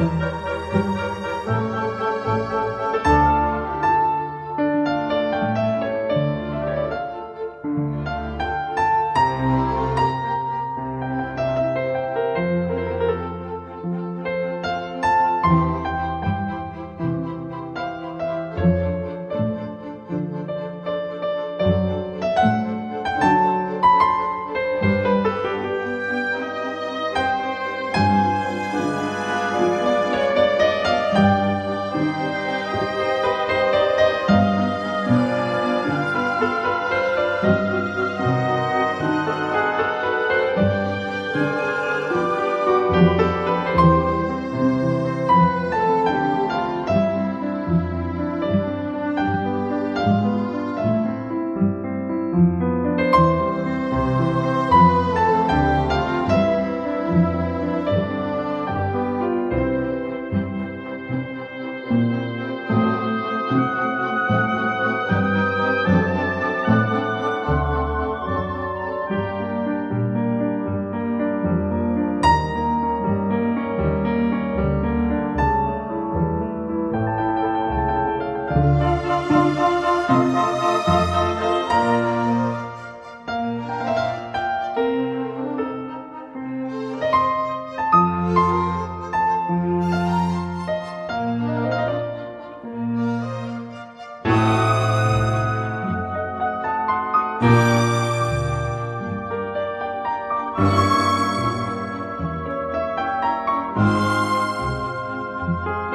Música Thank you.